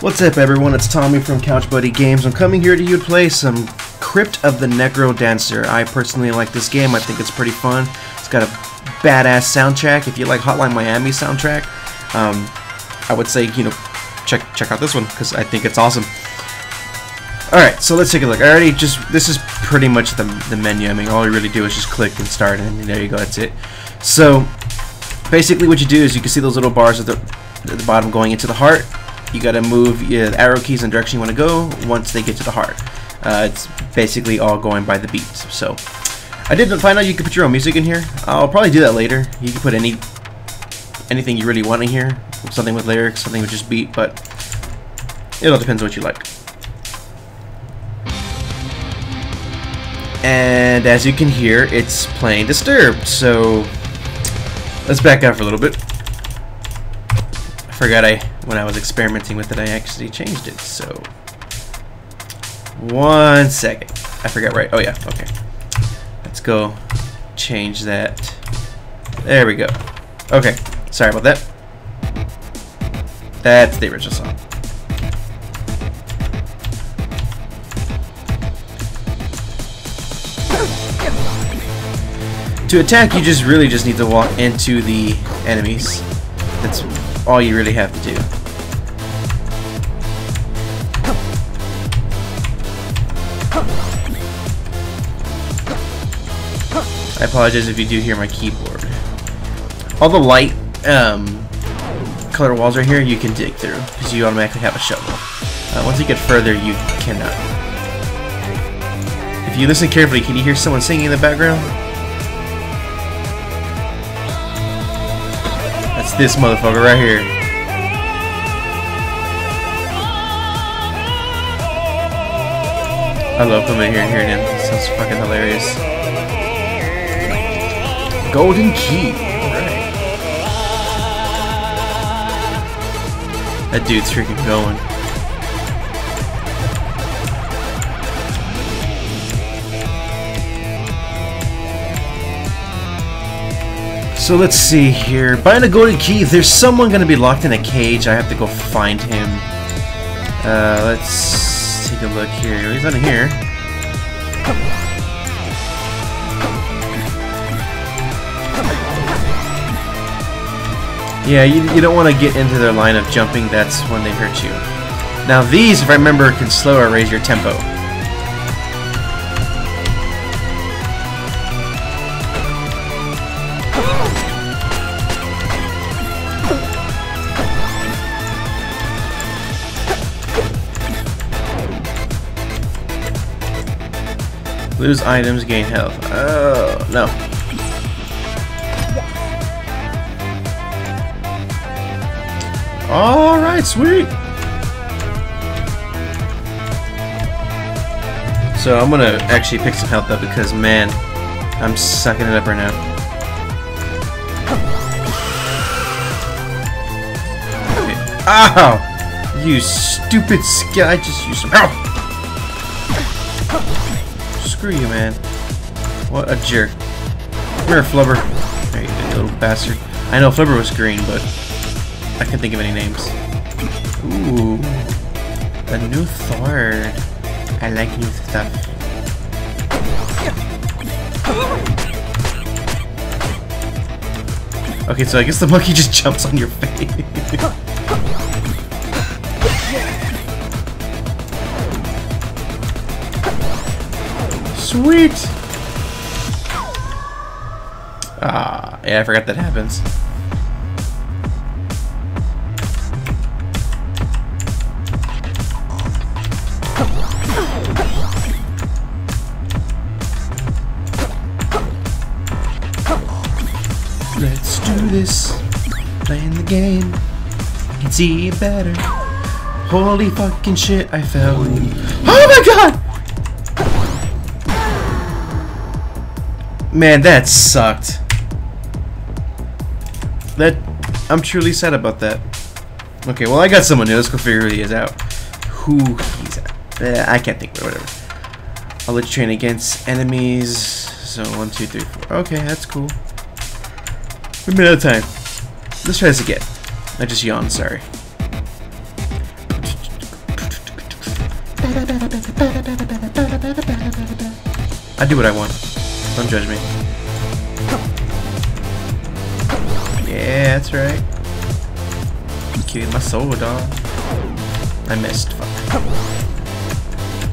What's up everyone, it's Tommy from Couch Buddy Games. I'm coming here to you to play some Crypt of the NecroDancer. I personally like this game, I think it's pretty fun. It's got a badass soundtrack. If you like Hotline Miami soundtrack, um, I would say, you know, check check out this one, because I think it's awesome. Alright, so let's take a look. I already just, this is pretty much the, the menu. I mean, all you really do is just click and start, and there you go, that's it. So, basically what you do is you can see those little bars at the, at the bottom going into the heart you gotta move the arrow keys in the direction you want to go once they get to the heart. Uh, it's basically all going by the beats. So I did find out you can put your own music in here. I'll probably do that later. You can put any anything you really want in here. Something with lyrics, something with just beat, but it all depends on what you like. And as you can hear, it's playing Disturbed. So let's back out for a little bit. Forgot I when I was experimenting with it, I actually changed it. So, one second. I forgot right. Oh yeah, okay. Let's go change that. There we go. Okay, sorry about that. That's the original song. To attack, you just really just need to walk into the enemies. That's all you really have to do. I apologize if you do hear my keyboard. All the light um, color walls right here you can dig through because you automatically have a shovel. Uh, once you get further, you cannot. If you listen carefully, can you hear someone singing in the background? This motherfucker right here. I love coming here and hearing him. Sounds fucking hilarious. Golden Key. Alright. That dude's freaking going. So let's see here. Buying a golden key. There's someone going to be locked in a cage, I have to go find him. Uh, let's take a look here. He's under here. Yeah, you, you don't want to get into their line of jumping, that's when they hurt you. Now these, if I remember, can slow or raise your tempo. Lose items, gain health. Oh, no. Alright, sweet! So I'm gonna actually pick some health up because, man, I'm sucking it up right now. Okay. Ow! You stupid sky! Just used some help! Screw you, man. What a jerk. Come here, Flubber. You little bastard. I know Flubber was green, but I can't think of any names. Ooh. A new Thord. I like new stuff. Okay, so I guess the monkey just jumps on your face. Sweet! Ah, yeah, I forgot that happens. Let's do this. Playing the game. I can see it better. Holy fucking shit, I fell. Oh my god! Man, that sucked. That... I'm truly sad about that. Okay, well I got someone new. Let's go figure who he is out. Who he's at. Eh, I can't think, whatever. I'll let you train against enemies. So, one, two, three, four. Okay, that's cool. We ran out of time. Let's try this again. I just yawned, sorry. I do what I want. Don't judge me. Yeah, that's right. I'm Killing my soul, dog. I missed.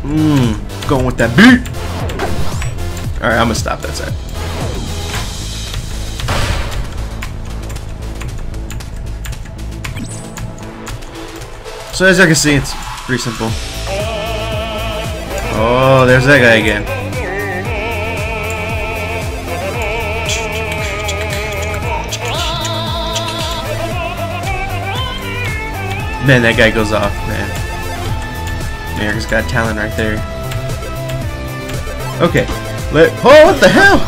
Mmm, going with that beat. Alright, I'm gonna stop that side. So as you can see, it's pretty simple. Oh, there's that guy again. Man, that guy goes off, man. America's Got Talent right there. Okay, let- Oh, what the hell?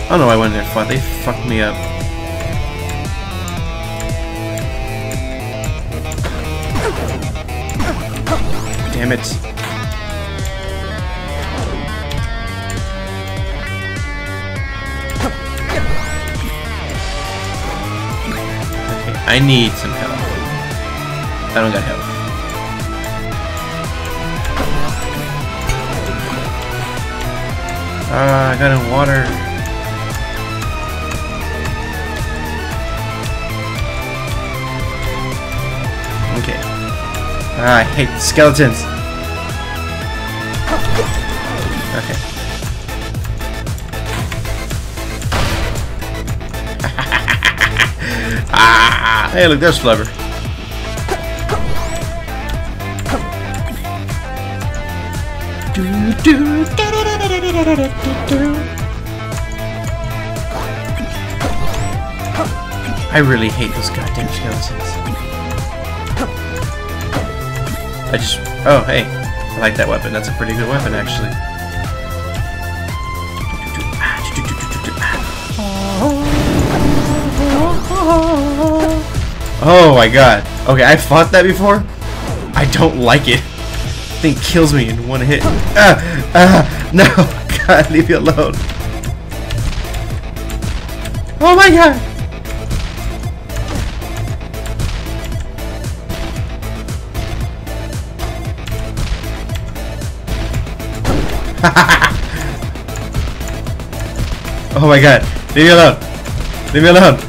I don't know why I went there. They fucked me up. Damn it. Okay, I need some help. I don't got help. Ah, I got in water. Okay. Ah, I hate skeletons. Okay. ah, hey, look, there's Flubber. I really hate those goddamn skeletons. I just... Oh, hey. I like that weapon. That's a pretty good weapon, actually. Oh my god. Okay, I fought that before. I don't like it. Thing kills me in one hit. Ah! Ah! No! God, leave me alone. Oh my god! oh my god. Leave me alone. Leave me alone.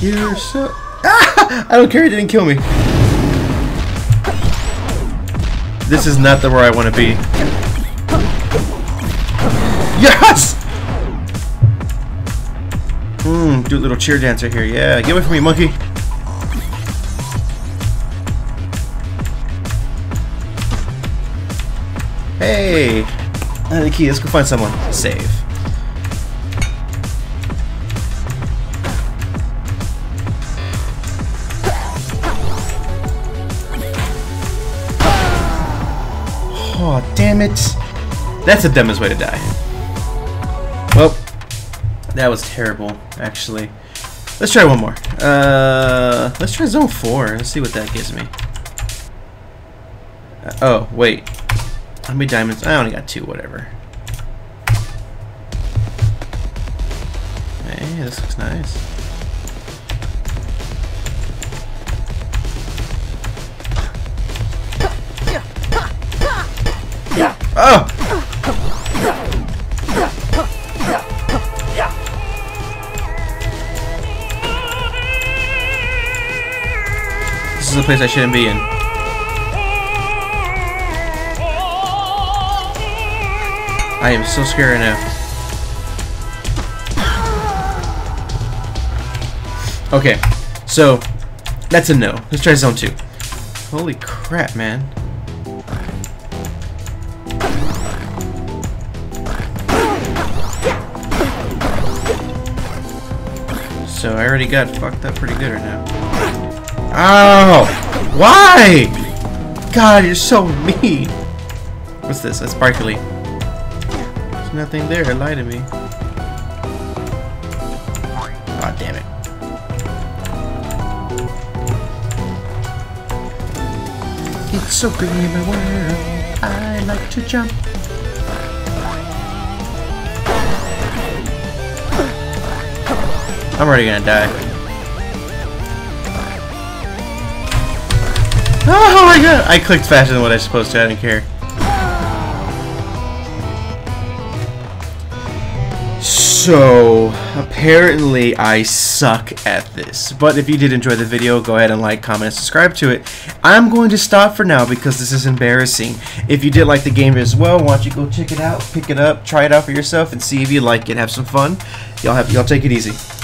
You're so... Ah! I don't care, it didn't kill me. This is not the where I want to be. Yes! Mmm, do a little cheer dancer here. Yeah, get away from me, monkey. Hey! Uh, the key, let's go find someone. Save. It. That's the dumbest way to die. Well, that was terrible, actually. Let's try one more. Uh, let's try zone 4. Let's see what that gives me. Uh, oh, wait. How many diamonds? I only got two, whatever. Hey, this looks nice. Oh! This is a place I shouldn't be in. I am so scared right now. Okay, so that's a no. Let's try zone two. Holy crap, man. So I already got fucked up pretty good right now. Oh! Why? God, you're so mean. What's this? A sparkly. There's nothing there. Lie to me. God damn it. It's so green in my world. I like to jump. I'm already gonna die. Oh my god! I clicked faster than what I was supposed to, I didn't care. So, apparently I suck at this. But if you did enjoy the video, go ahead and like, comment, and subscribe to it. I'm going to stop for now because this is embarrassing. If you did like the game as well, why don't you go check it out, pick it up, try it out for yourself, and see if you like it. Have some fun. Y'all have y'all take it easy.